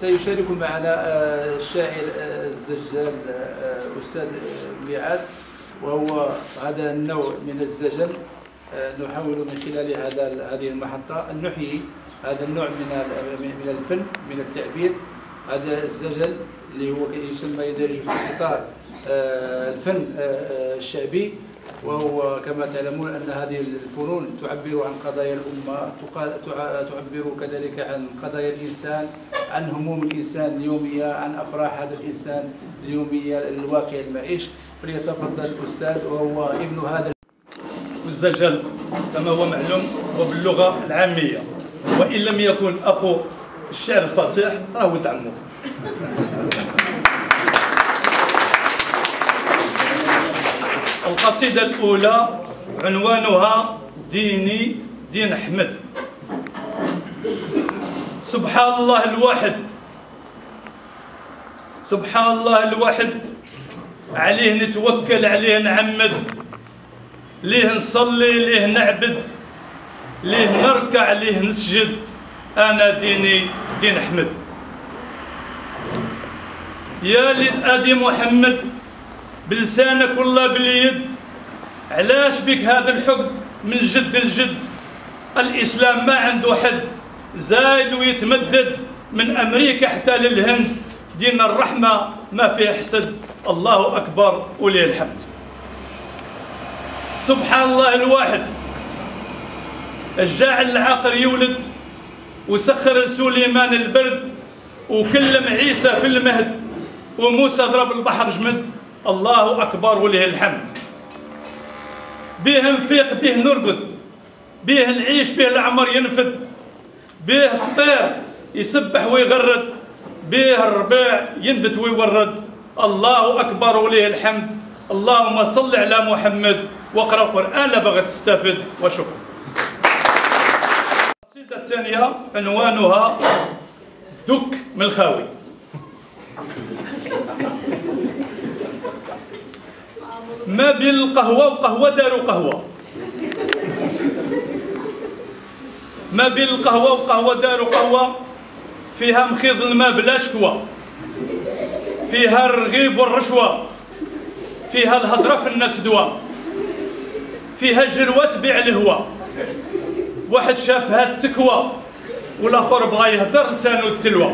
سيشارك معنا آه، الشاعر آه، الزجال آه، أستاذ ميعاد. وهو هذا النوع من الزجل نحاول من خلال هذا هذه المحطة أن نحيي هذا النوع من من الفن من التعبير. هذا الزجل اللي هو يسمى يدرج في إطار الفن الشعبي. وهو كما تعلمون أن هذه الفنون تعبر عن قضايا الأمة تعبر كذلك عن قضايا الإنسان عن هموم الإنسان اليومية عن أفراح هذا الإنسان اليومية الواقع المعيش. فليتفضل الأستاذ وهو ابن هذا والزجل كما هو معلوم هو باللغة العامية. وإن لم يكن أخو الشعر الفصيح راه ولد عمه القصيدة الأولى عنوانها ديني دين أحمد. سبحان الله الواحد. سبحان الله الواحد. عليه نتوكل عليه نعمد. ليه نصلي ليه نعبد. ليه نركع ليه نسجد. أنا ديني دين أحمد. يا للادي محمد. بلسانك والله باليد. علاش بك هذا الحقد من جد لجد؟ الإسلام ما عنده حد. زايد ويتمدد من أمريكا حتى للهند. دين الرحمة ما فيه حسد. الله أكبر وليه الحمد. سبحان الله الواحد. الجاعل العاقر يولد وسخر سليمان البرد وكلم عيسى في المهد وموسى ضرب البحر جمد. الله أكبر وليه الحمد. بيه نفيق بيه نرقد بيه نعيش بيه العمر ينفد بيه الطير يسبح ويغرد بيه الربيع ينبت ويورد. الله أكبر وليه الحمد. اللهم صل على محمد واقرأ القرآن لا بغى تستفد وشكرا. القصيدة الثانية عنوانها دك من الخاوي ما بين القهوة وقهوة داروا قهوة. ما بين القهوة وقهوة داروا قهوة فيها مخيض الماء بلا شكوى. فيها الرغيب والرشوة. فيها الهضرة في الناس دواء فيها الجروة تبيع الهوى. واحد شاف هاد التكوى والآخر بغى يهدر لسانو التلوى.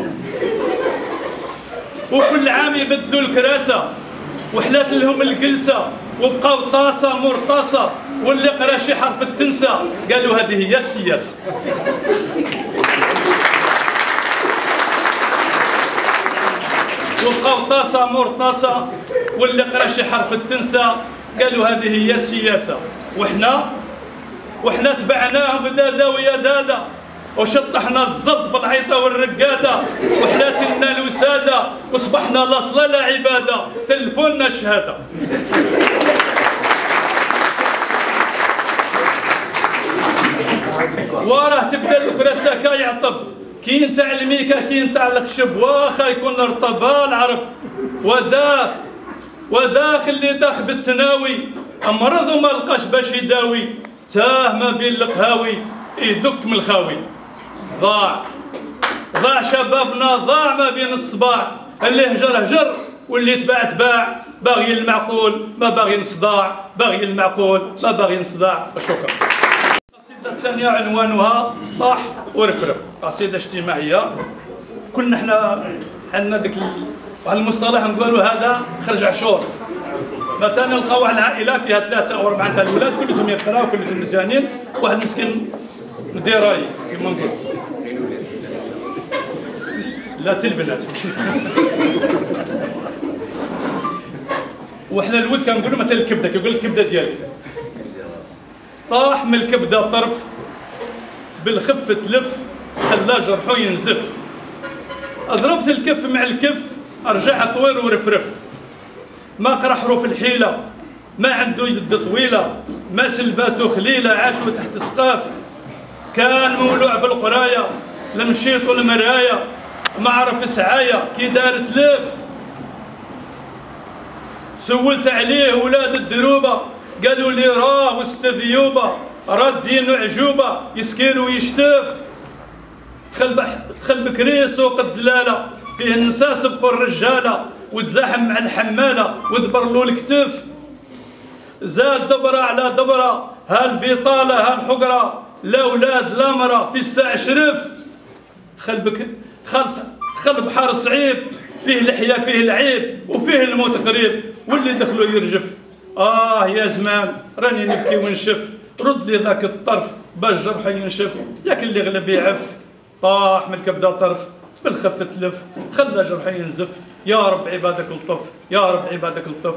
وكل عام يبدلوا الكراسة. وحلات لهم الجلسة وبقاو طاسة مور طاسة واللي قرا شي حرف التنسى قالوا هذه هي السياسة. وبقاو طاسة مور طاسة واللي قرا شي حرف التنسى قالوا هذه هي السياسة. وحنا وحنا تبعناهم بدادا ويا دادا وشطحنا الزبط بالعيطة والرقادة وحلات لنا الوسادة وصبحنا لاصلة لا عبادة تلفوننا الشهادة وراه تبدأ الكراسة كا يعطب كاين تاع الميكا كاين تاع الخشب واخا يكون رطبا العرب. وداخ وداخل اللي داخ بالتناوي أمرض وما لقاش باش يداوي. تاه ما بين القهاوي يدك من الخاوي. ضاع ضاع شبابنا ضاع ما بين الصباع اللي هجر هجر واللي تباع تباع باغي المعقول ما باغي نصداع باغي المعقول ما باغي نصداع وشكرا القصيدة الثانية عنوانها طاح ورفرف قصيدة اجتماعية كلنا إحنا عندنا ذاك المصطلح نقولوا هذا خرج عشور مثلا نلقاو واحد العائلة فيها ثلاثة أو أربعة تاع الأولاد كلهم يقراو كلهم مزيانين واحد مسكين مديراي كما نقول لا تي البنات وحنا الولد كنقولوا مثلا الكبدة كيقول الكبدة ديالي طاح من الكبدة طرف بالخف تلف خلاه جرحو ينزف. ضربت الكف مع الكف رجع طوير ورفرف. ما قرا حروف الحيلة ما عنده يد طويلة ما سلباته خليلة عاشوا تحت سقاف. كان مولوع بالقراية لمشيت المرايه ما عرف سعايه كي دار تلف سولت عليه ولاد الدروبة قالوا لي راه وسط ذيوبة راه دينو عجوبة يسكن ويشتف. دخل. دخل بكري سوق الدلاله فيه النساء سبقوا الرجالة وتزاحم مع الحمالة ودبر له الكتف. زاد دبرة على دبرة ها البطاله ها الحقره لا أولاد لا مرا في الساع شرف. دخل بك دخل دخل بحر صعيب فيه لحيه فيه العيب وفيه الموت قريب. واللي دخلوا يرجف. آه يا زمان راني نبكي ونشف. رد لي ذاك الطرف باش جرحي ينشف. ياك اللي غلب يعف. طاح من الكبده طرف بالخف تلف. خلى جرحي ينزف. يا رب عبادك الطف يا رب عبادك الطف